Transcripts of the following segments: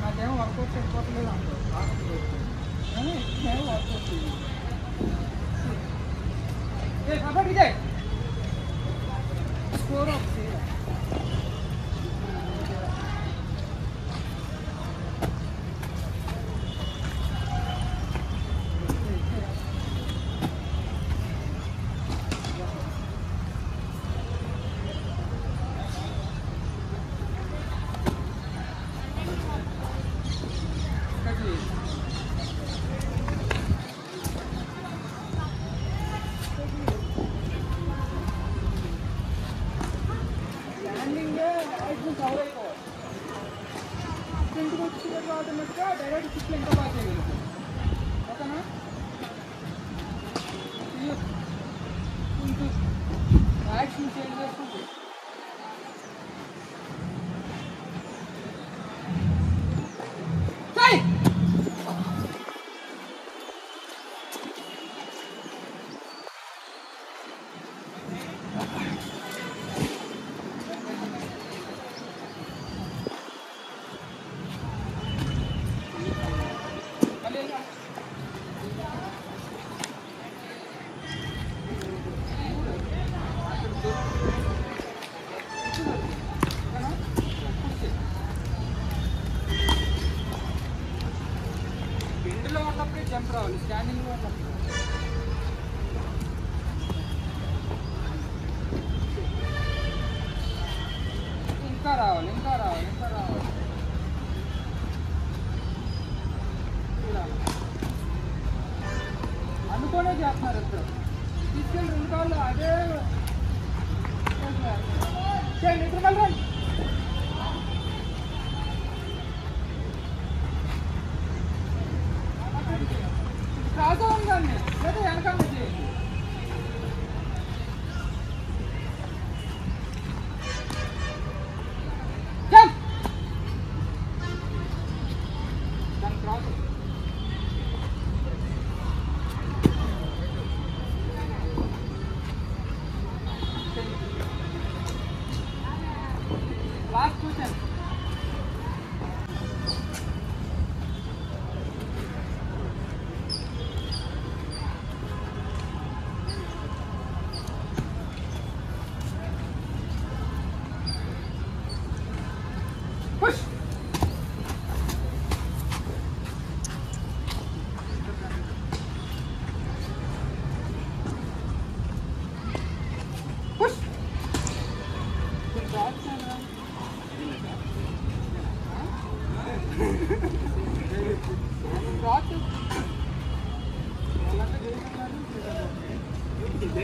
నాకేమో వర్కౌట్ చేసుకోవట్లేదు అంటారు రాకపోతే కానీ నేను వర్కౌట్ చేయాలి ఏ kabaddi Vijay score of Acho que não tem అనుకోనే చేస్తున్నారు ఇద్దరు తీసుకెళ్ళి రెండు కాళ్ళు అదే చేయండి ఇద్దరు మళ్ళీ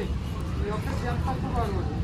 옆에 그냥 파고 가는 거지.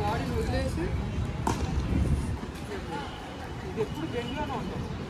బాడీని వదిలేసి ఇది ఎప్పుడు బెండ్లోనే ఉంటుంది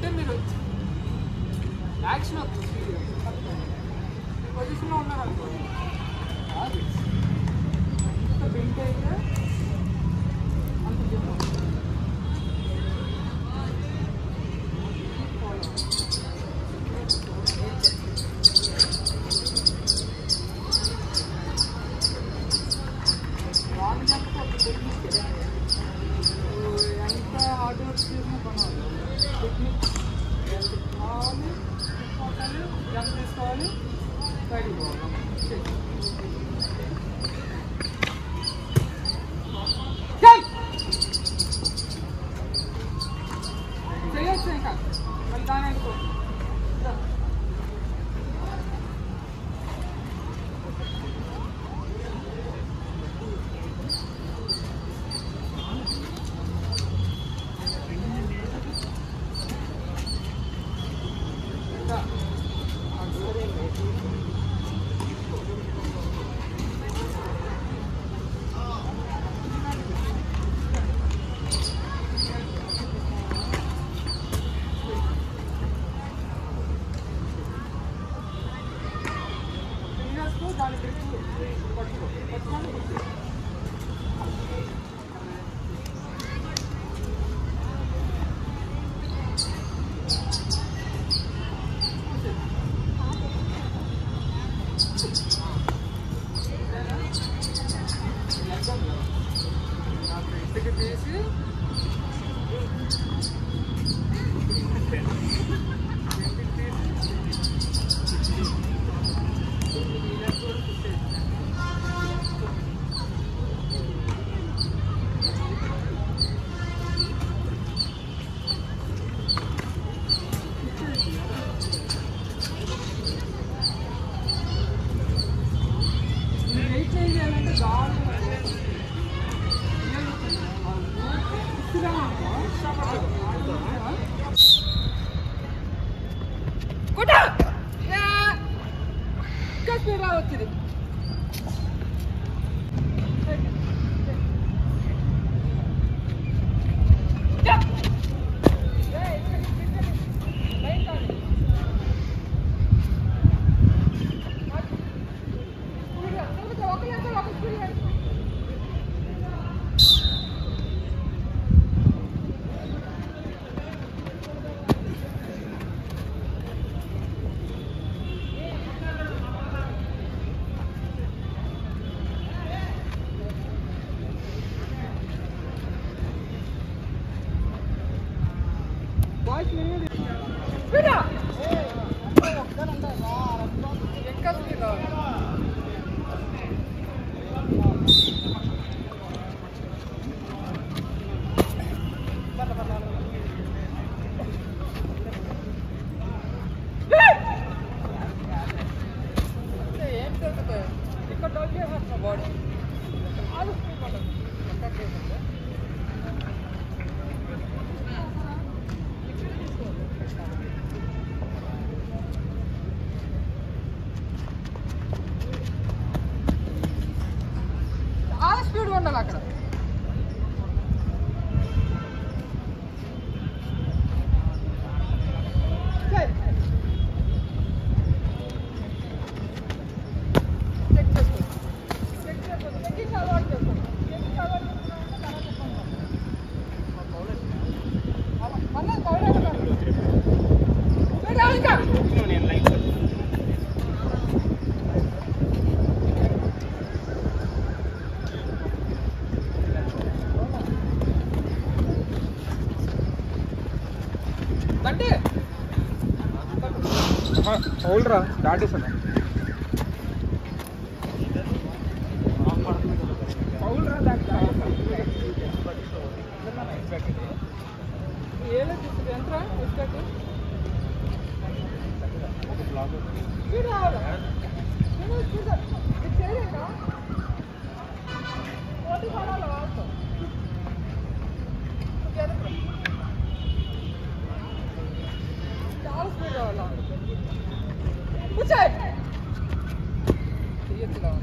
때문에 పొజిషన్లో ఉన్నారనుకో కాదు ఎంత బెంట్ అయితే అంత చెప్పు రాంగ్ జంప్ ఒక టెక్నిక్ ఎంత హార్డ్ వర్క్ చేసినా కొనాలి టెక్నిక్ కావాలి Jangan sekolah, kau di bawah. Thank you. 近づけば Калакра. తీసుకురా దాటేసాను ఏళ్ళ తీసుకు ఎంత ఇసుకకు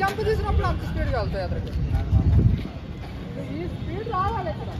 जंप दिसर आपला आमची स्पीड घालतो यात ही स्पीड राहायला खरा